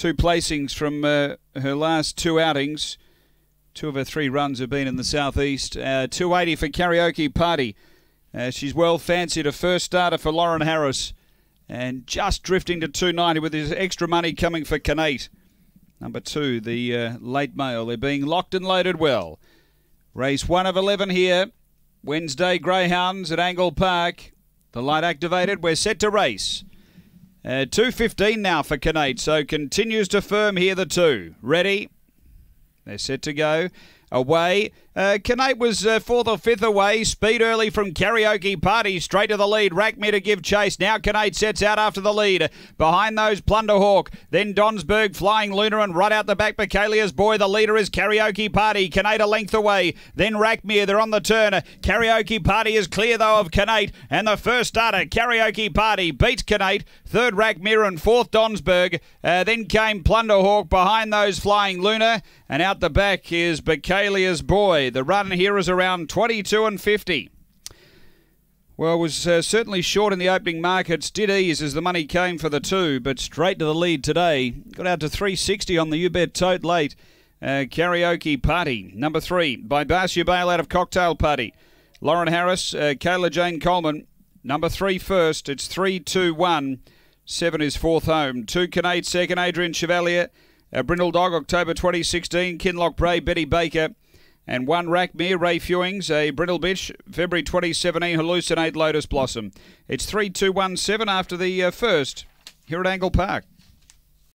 two placings from uh, her last two outings. Two of her three runs have been in the southeast. Uh, 280 for Karaoke Party. Uh, she's well fancied a first starter for Lauren Harris. And just drifting to 290 with his extra money coming for Canate. Number two, the uh, late mail. They're being locked and loaded well. Race one of 11 here. Wednesday Greyhounds at Angle Park. The light activated. We're set to race. Uh, 2.15 now for Canate, so continues to firm here the two. Ready? They're set to go. Away. Uh, Canate was uh, fourth or fifth away. Speed early from Karaoke Party. Straight to the lead. Rackmere to give chase. Now Canate sets out after the lead. Behind those, Plunderhawk. Then Donsberg, Flying Lunar, and right out the back, Bacalia's Boy. The leader is Karaoke Party. Canate a length away. Then Rackmere. They're on the turn. Karaoke Party is clear, though, of Canate. And the first starter, Karaoke Party, beats Canate. Third, Rackmere, and fourth, Donsberg. Uh, then came Plunderhawk behind those, Flying Lunar. And out the back is Bacalia's Boy. The run here is around 22 and 50. Well, was uh, certainly short in the opening markets. Did ease as the money came for the two, but straight to the lead today. Got out to 360 on the Ubet tote late. Uh, karaoke Party, number three, by Barcia Bale out of Cocktail Party. Lauren Harris, uh, Kayla Jane Coleman, number three first. It's 3 2 1. Seven is fourth home. Two Canade second, Adrian Chevalier. Uh, Brindle Dog, October 2016. Kinloch Brae, Betty Baker. And one rack Rackmere, Ray Fewings, a Brindle Bitch, February 2017, Hallucinate Lotus Blossom. It's 3217 after the uh, first here at Angle Park.